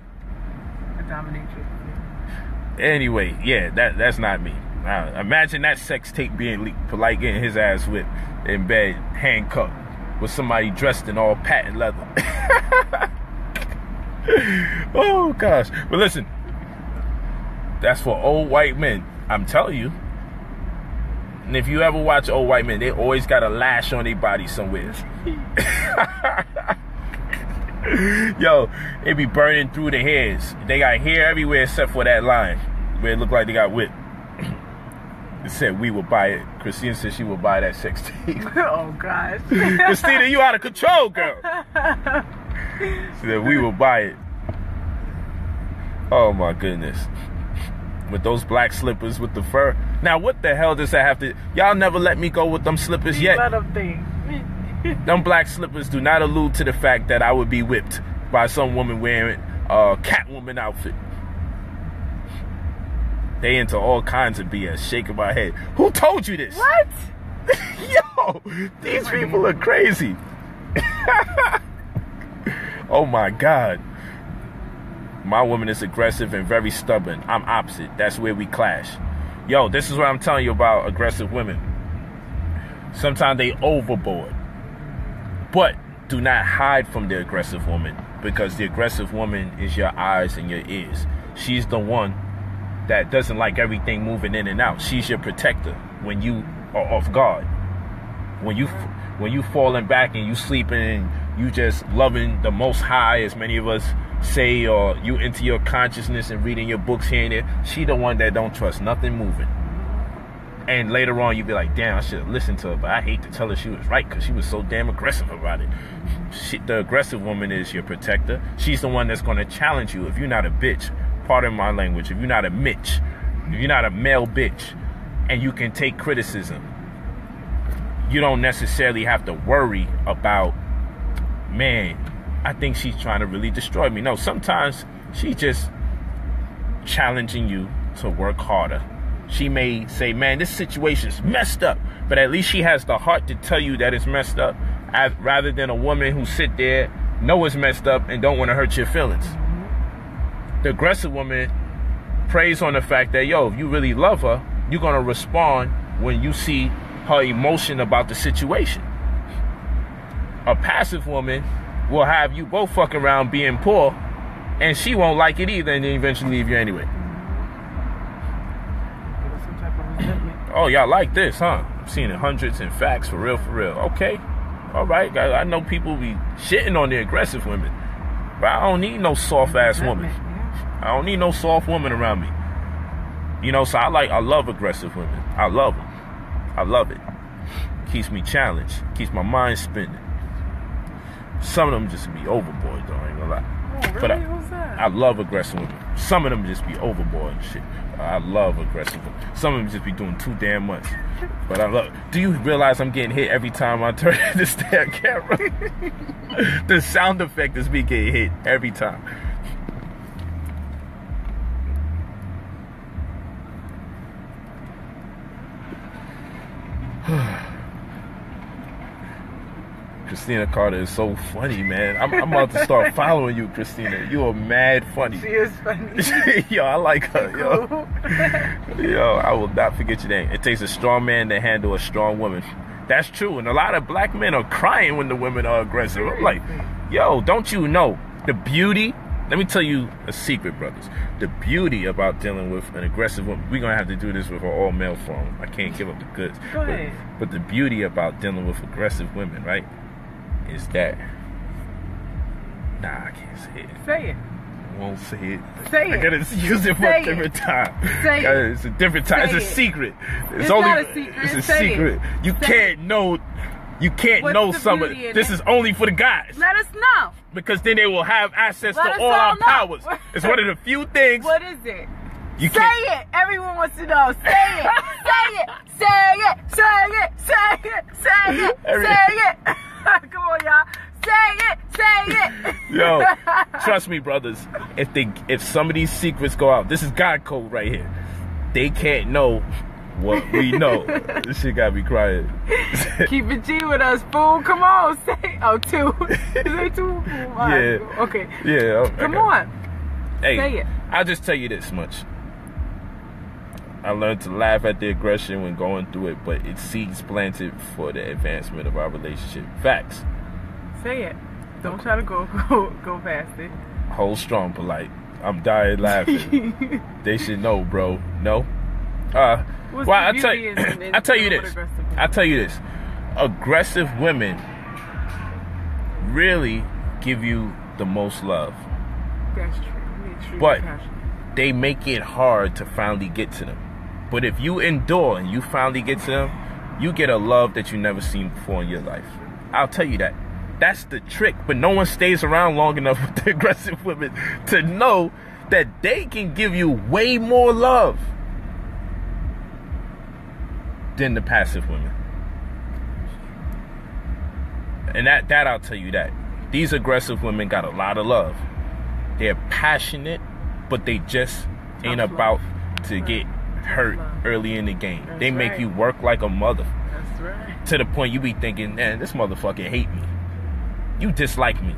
A dominatrix. Anyway, yeah, that that's not me. Uh, imagine that sex tape being leaked, Polight getting his ass whipped in bed, handcuffed, with somebody dressed in all patent leather. oh gosh. But listen, that's for old white men. I'm telling you. And if you ever watch old white men, they always got a lash on their body somewhere. Yo, they be burning through the hairs. They got hair everywhere except for that line where it looked like they got whipped. It said we will buy it. Christina said she will buy that sex tape. oh gosh. Christina, you out of control, girl. She said we will buy it. Oh my goodness. With those black slippers with the fur. Now what the hell does that have to y'all never let me go with them slippers yet? Let them think. them black slippers do not allude to the fact that I would be whipped by some woman wearing a Catwoman outfit. They into all kinds of BS. Shaking my head. Who told you this? What? Yo, these people are crazy. Oh my God. My woman is aggressive and very stubborn. I'm opposite. That's where we clash. Yo, this is what I'm telling you about aggressive women. Sometimes they overboard. But do not hide from the aggressive woman because the aggressive woman is your eyes and your ears. She's the one that doesn't like everything moving in and out. She's your protector when you are off guard. When you when you falling back and you sleeping you just loving the most high, as many of us say, or you into your consciousness and reading your books here and there. She the one that don't trust nothing moving. And later on, you'd be like, damn, I should have listened to her, but I hate to tell her she was right because she was so damn aggressive about it. She, the aggressive woman is your protector. She's the one that's going to challenge you if you're not a bitch. Pardon my language. If you're not a Mitch, if you're not a male bitch, and you can take criticism, you don't necessarily have to worry about, man, I think she's trying to really destroy me. No, sometimes she's just challenging you to work harder. She may say, man, this situation's messed up, but at least she has the heart to tell you that it's messed up as, rather than a woman who sit there, know it's messed up, and don't want to hurt your feelings. Mm-hmm. The aggressive woman preys on the fact that, yo, if you really love her, you're going to respond when you see her emotion about the situation. A passive woman will have you both fucking around being poor, and she won't like it either, and then eventually leave you anyway. Oh, y'all like this, huh? I'm seeing it hundreds in facts for real, for real. Okay, all right. I, I know people be shitting on the aggressive women, but I don't need no soft ass woman. I don't need no soft woman around me. You know, so I like, I love aggressive women. I love them. I love it. Keeps me challenged. Keeps my mind spinning. Some of them just be overboard, though. I ain't gonna lie. Oh, really? But I- Who's that? I love aggressive women. Some of them just be overboard and shit. I love aggressive women. Some of them just be doing too damn much. But I love. Do you realize I'm getting hit every time I turn this damn camera? the sound effect is me getting hit every time. Christina Carter is so funny, man. I'm, I'm about to start following you, Christina. You are mad funny. she is funny. yo, I like her. Yo, yo, I will not forget your name. It takes a strong man to handle a strong woman. That's true, and a lot of black men are crying when the women are aggressive. I'm like, yo, don't you know the beauty? Let me tell you a secret, brothers. The beauty about dealing with an aggressive woman. We're gonna have to do this with our all male forum. I can't give up the goods. Go But- but the beauty about dealing with aggressive women, right, is that. Nah, I can't say it. Say it. won't say it. Say I it. gotta use it for Say a it. different time. Say Gotta- it. It's a different time. Say it's a it. secret. It's, It's only. not a secret. It's a Say it. secret. You Say can't know. You can't What's know some of this it? is only for the guys Let us know. because then they will have access Let to all our know. powers. It's one of the few things What is it? you Say can't. it. Everyone wants to know. Say it. Say it. Say it. Say it. Say it. Say it. Every- Say it. Come on, y'all. Say it. Say it. Yo, trust me, brothers. If they if some of these secrets go out, this is God code right here. They can't know what we know. this shit got me crying. Keep it G with us, fool. Come on. Say Oh, two. Is it two? Yeah. Okay. yeah. I Come on. Hey, Say it. I'll just tell you this much. I learned to laugh at the aggression when going through it, but it seeds planted for the advancement of our relationship. Facts. Say it. Don't try to go go, go past it. Hold strong, Polight. I'm dying laughing. they should know, bro. No. Uh, What's well, I tell you, in- in I tell you this. aggressive women? I tell you this. Aggressive women really give you the most love. That's true. But- passionate. they make it hard to finally get to them. But if you endure and you finally get to them, you get a love that you never seen before in your life. I'll tell you that. That's the trick. But no one stays around long enough with the aggressive women to know that they can give you way more love than the passive women. And that that I'll tell you that. These aggressive women got a lot of love. They're passionate, but they just ain't about to get hurt early in the game. That's they make right. you work like a mother That's right. to the point you be thinking, man, this motherfucker hate me. You dislike me.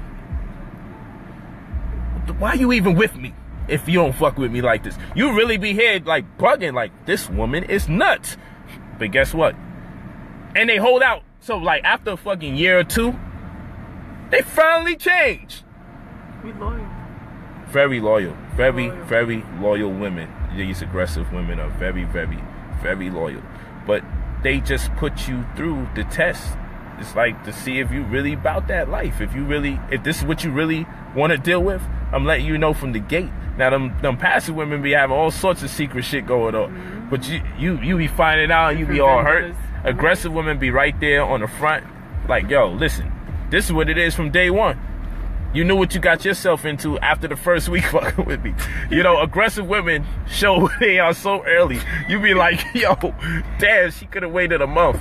Why are you even with me if you don't fuck with me like this? You really be here like bugging like this woman is nuts. But guess what? And they hold out. So like after a fucking year or two, they finally change. We loyal. Very loyal. Very, Loyal. very loyal women. These aggressive women are very, very, very loyal. But they just put you through the test. It's like to see if you really about that life. If you really, if this is what you really want to deal with, I'm letting you know from the gate. Now them them passive women be having all sorts of secret shit going on, mm-hmm. but you you you be finding out you be all hurt. Aggressive women be right there on the front, like yo, listen, this is what it is from day one. You knew what you got yourself into after the first week fucking with me. You know, aggressive women show they are so early. You be like, yo, damn, she could have waited a month.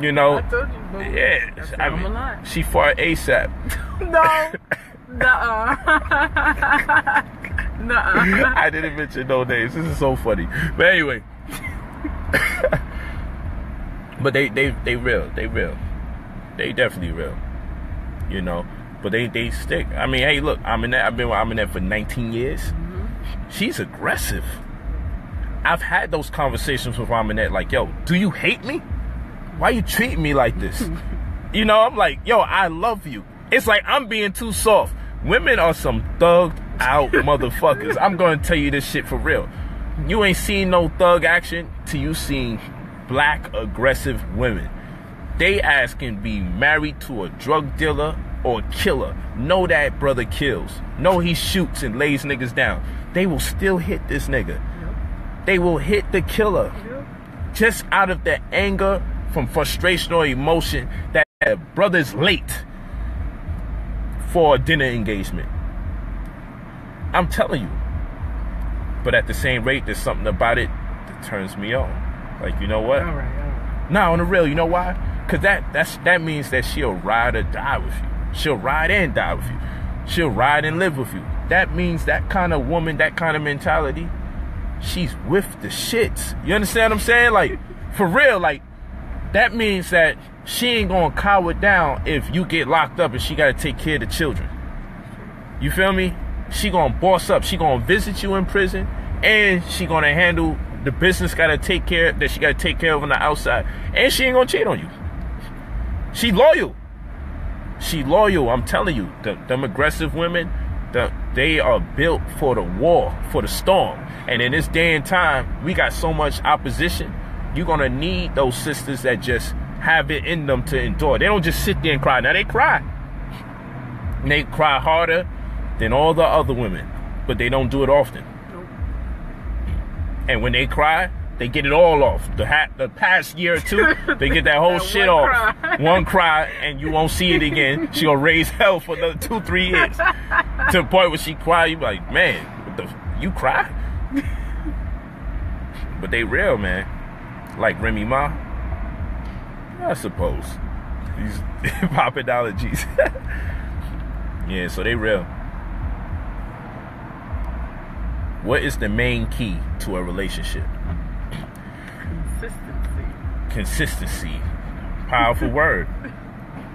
You know, I told you. Yeah, I mean, she fought ASAP. No. Nuh-uh. Nuh-uh. I didn't mention no names. This is so funny. But anyway. but they they they real. They real. They definitely real. You know. But they they stick. I mean, hey, look, I'm in that. I've been I'm in that for 19 years. Mm-hmm. She's aggressive. I've had those conversations with Aminette, like, yo, do you hate me? Why you treating me like this? you know, I'm like, yo, I love you. It's like I'm being too soft. Women are some thugged out motherfuckers. I'm gonna tell you this shit for real. You ain't seen no thug action till you seen black aggressive women. They ass can be married to a drug dealer or a killer. Know that brother kills. Know he shoots and lays niggas down. They will still hit this nigga. They will hit the killer just out of the anger from frustration or emotion that brother's late for a dinner engagement. I'm telling you. But at the same rate, there's something about it that turns me on. Like, you know what? All right, all right. No, on the real, you know why? Cause that that's that means that she'll ride or die with you. She'll ride and die with you. She'll ride and live with you. That means that kind of woman, that kind of mentality, she's with the shits. You understand what I'm saying? Like, for real, like, that means that she ain't gonna cower down if you get locked up and she gotta take care of the children. You feel me? She gonna boss up. She gonna visit you in prison, and she gonna handle the business. Gotta take care that she gotta take care of on the outside, and she ain't gonna cheat on you. She loyal. She loyal. I'm telling you, the, them aggressive women, the, they are built for the war, for the storm. And in this day and time, we got so much opposition. You're gonna need those sisters that just have it in them to endure. They don't just sit there and cry. Now they cry. And they cry harder than all the other women, but they don't do it often. Nope. And when they cry, they get it all off. The ha- the past year or two, they get that whole That shit one off. cry. One cry, and you won't see it again. She gonna raise hell for another two, three years. to the point where she cry, you be like, man, what the? F- you cry? but they real, man. Like Remy Ma. I suppose. These pop analogies. yeah, so they real. What is the main key to a relationship? Consistency. Consistency. Powerful word.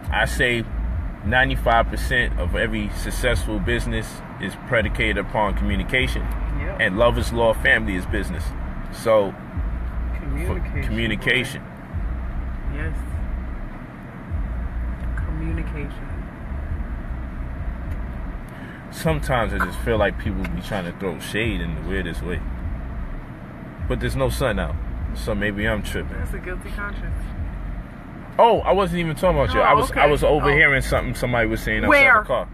I say 95% of every successful business is predicated upon communication. Yep. And love is law, family is business. So, communication. communication. Yes. Communication. Sometimes I just feel like people be trying to throw shade in the weirdest way. But there's no sun out. So maybe I'm tripping. That's a guilty conscience. Oh, I wasn't even talking about you. Oh, I was I okay. was Oh. overhearing something somebody was saying outside Where? the car.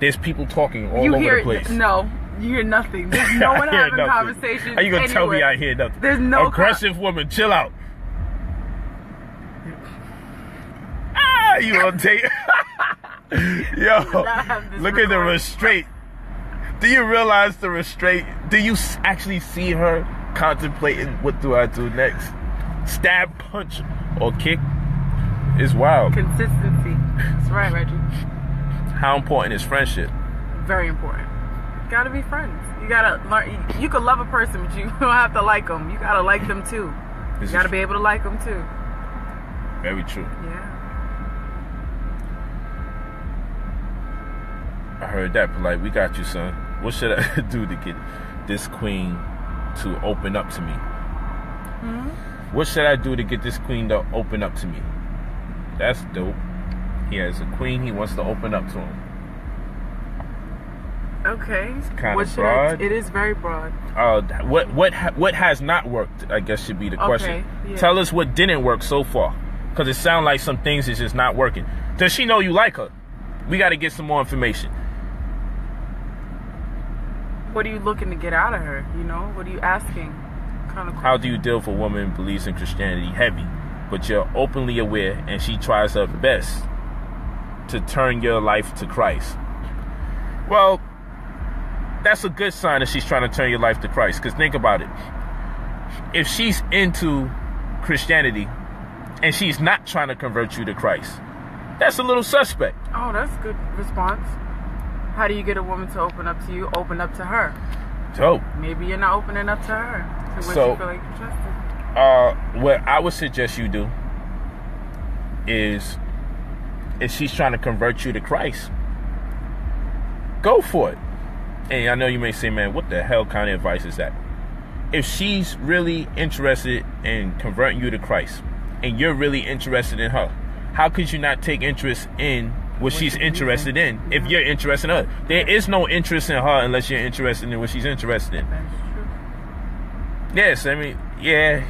There's people talking all you over hear the place. no. You hear nothing. There's no one I having nothing. conversations. How you gonna tell me. I hear nothing? There's no aggressive woman. Chill out. ah, you on tape? Yo, look at the restraint. Do you realize the restraint? Do you actually see her contemplating what do I do next? Stab, punch, or kick? It's wild. Consistency. That's right, Reggie. How important is friendship? Very important. You gotta be friends. You gotta learn. You, you can love a person, but you don't have to like them. You gotta like them too. This You gotta is be able to like them too. very true. Yeah. I heard that, but like, we got you, son. What should I do to get this queen to open up to me? What should I do to get this queen to open up to me? That's dope. He has a queen. He wants to open up to him. Okay. kinda What should I- it is very broad. Uh, what what what has not worked? I guess should be the question. yeah. Tell us what didn't work so far, because it sounds like some things is just not working. Does she know you like her? We got to get some more information. What are you looking to get out of her? You know, what are you asking? Kind of. How do you deal with a woman who believes in Christianity heavy, but you're openly aware and she tries her best to turn your life to Christ? Well, that's a good sign that she's trying to turn your life to Christ. Because think about it. If she's into Christianity and she's not trying to convert you to Christ, that's a little suspect. Oh, that's a good response. How do you get a woman to open up to you? Open up to her. So, Maybe you're not opening up to her. To what So- you feel like uh, what I would suggest you do is if she's trying to convert you to Christ, go for it. And I know you may say, man, what the hell kind of advice is that? If she's really interested in converting you to Christ and you're really interested in her, how could you not take interest in what she's interested in if you're interested in her? There is no interest in her unless you're interested in what she's interested in. Yes, I mean, yeah.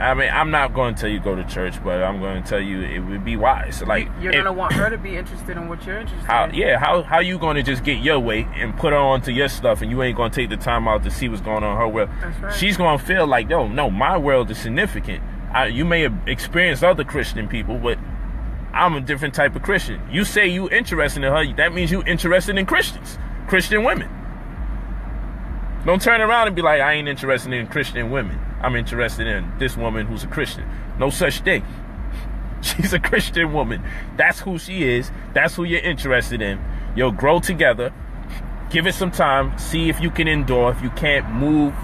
I mean, I'm not going to tell you go to church, but I'm going to tell you it would be wise. Like, You're gonna want her to be interested in what you're interested how, in. yeah, how how you going to just get your way and put her onto your stuff, and you ain't going to take the time out to see what's going on in her world? That's right. She's going to feel like, yo, no, my world is significant. I, you may have experienced other Christian people, but I'm a different type of Christian. You say you interested in her, that means you interested in Christians, Christian women. Don't turn around and be like, I ain't interested in Christian women. I'm interested in this woman who's a Christian. No such thing. She's a Christian woman. That's who she is. That's who you're interested in. You'll grow together. Give it some time. See if you can endure. If you can't move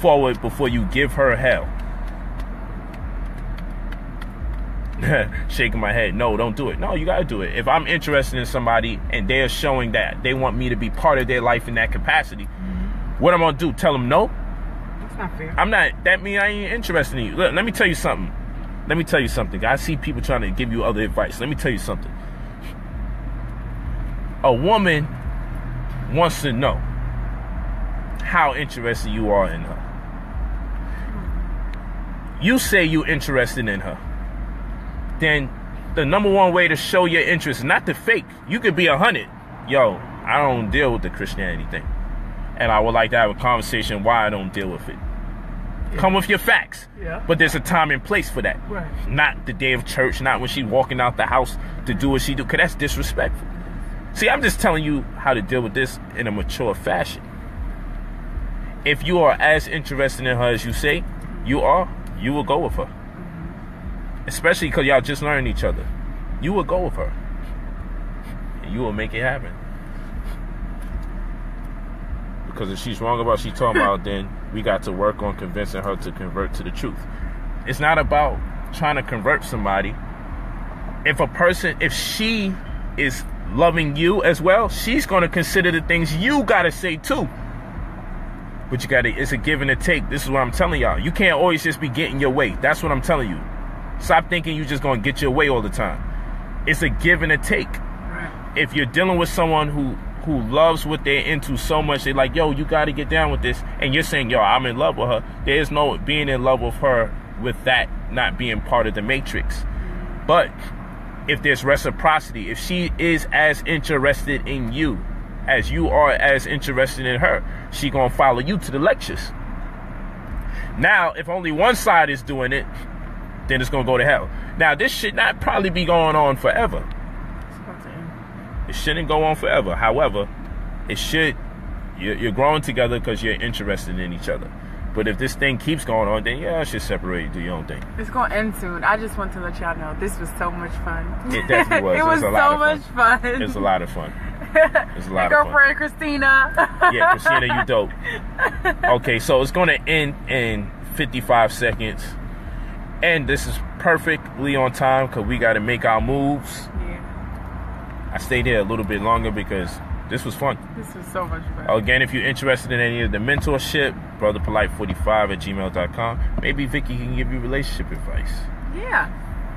forward before you give her hell. Shaking my head. No, don't do it. No, you gotta do it. If I'm interested in somebody and they're showing that they want me to be part of their life in that capacity, what I'm gonna do? Tell them no? It's not fair. I'm not. That mean I ain't interested in you. Look, let me tell you something. Let me tell you something. I see people trying to give you other advice. Let me tell you something. A woman wants to know how interested you are in her. You say you're interested in her. Then the number one way to show your interest, not to fake. You could be a hundred. Yo, I don't deal with the Christianity thing. And I would like to have a conversation why I don't deal with it. Come with your facts. Yeah. But there's a time and place for that. Right. Not the day of church, not when she's walking out the house to do what she do, because that's disrespectful. See, I'm just telling you how to deal with this in a mature fashion. If you are as interested in her as you say you are, you will go with her. Especially because y'all just learned each other. You will go with her. And you will make it happen. Because if she's wrong about she's talking about, then we got to work on convincing her to convert to the truth. It's not about trying to convert somebody. If a person, if she is loving you as well, she's going to consider the things you got to say too. But you got to, it's a give and a take. This is what I'm telling y'all. You can't always just be getting your way. That's what I'm telling you. Stop thinking you're just going to get your way all the time. It's a give and a take Right. if you're dealing with someone who who loves what they're into so much, they're like, yo, you got to get down with this, and you're saying, yo, I'm in love with her. There is no being in love with her with that not being part of the matrix. But if there's reciprocity, if she is as interested in you as you are as interested in her, she gonna follow you to the lectures. Now, if only one side is doing it, then it's gonna go to hell. Now, this should not probably be going on forever. It's about to end. It shouldn't go on forever. However, it should. You're, you're growing together because you're interested in each other. But if this thing keeps going on, then yeah, I should separate. Do your own thing. It's gonna end soon. I just want to let y'all know this was so much fun. It definitely was. it It was was a so of much fun. It's a lot of fun. It's a My lot of fun. girlfriend Christina. Yeah, Christina, you dope. Okay, so it's gonna end in 55 seconds, and this is perfectly on time because we got to make our moves. yeah, I stayed here a little bit longer because this was fun. this was so much fun. Again, if you're interested in any of the mentorship, brotherpolight45 at gmail.com. Maybe Vicky can give you relationship advice. Yeah,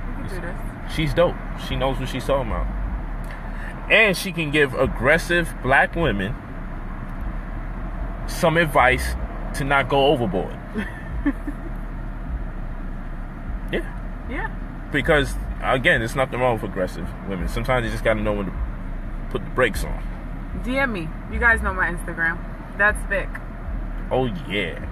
we can do this. She's dope. She knows what she's talking about. And she can give aggressive black women some advice to not go overboard. yeah. Because, again, there's nothing wrong with aggressive women. Sometimes you just got to know when to put the brakes on. DM me. You guys know my Instagram. That's Vic. Oh yeah.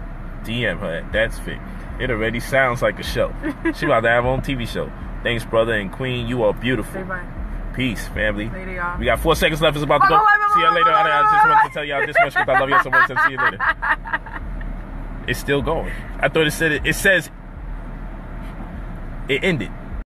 DM her. That's Vic. It already sounds like a show. she about to have her own TV show. Thanks, brother and queen. You are beautiful. Say bye. Peace, family. Later, y'all. We got four seconds left. It's about to go. See y'all bye, later. bye, I just wanted to tell y'all this much because I love y'all so much. And see you later. It's still going. I thought it said it. It says it ended.